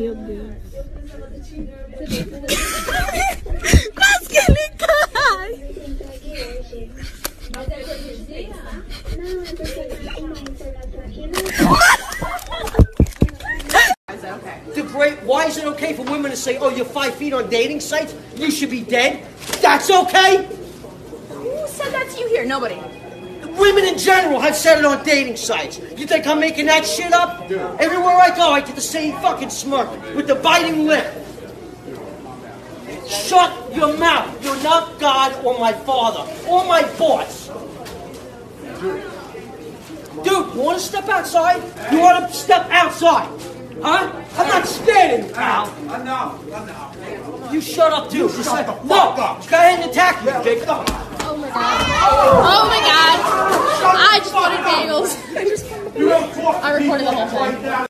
Meu Deus. Quase que ele cai. The great, why is it okay for women to say, oh, you're five feet on dating sites? You should be dead? That's okay? Who said that to you here? Nobody. Women in general have said it on dating sites. You think I'm making that shit up? Everywhere I go, I get the same fucking smirk with the biting lip. Shut your mouth. You're not God or my father or my boss. Dude, you want to step outside? You want to step outside? Huh? I'm not standing, you, pal. I know, I. You shut up, too. Just shut like- the fuck no, up. Go ahead and attack me, Jake. Oh my god. Oh my god. I recorded the whole thing.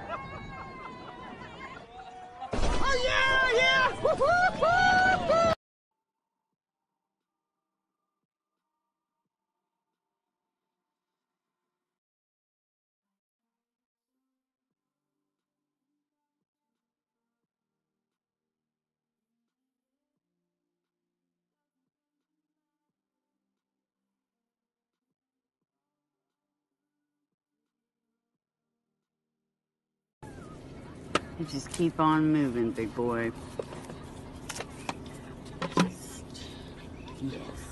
You just keep on moving, big boy. Yes.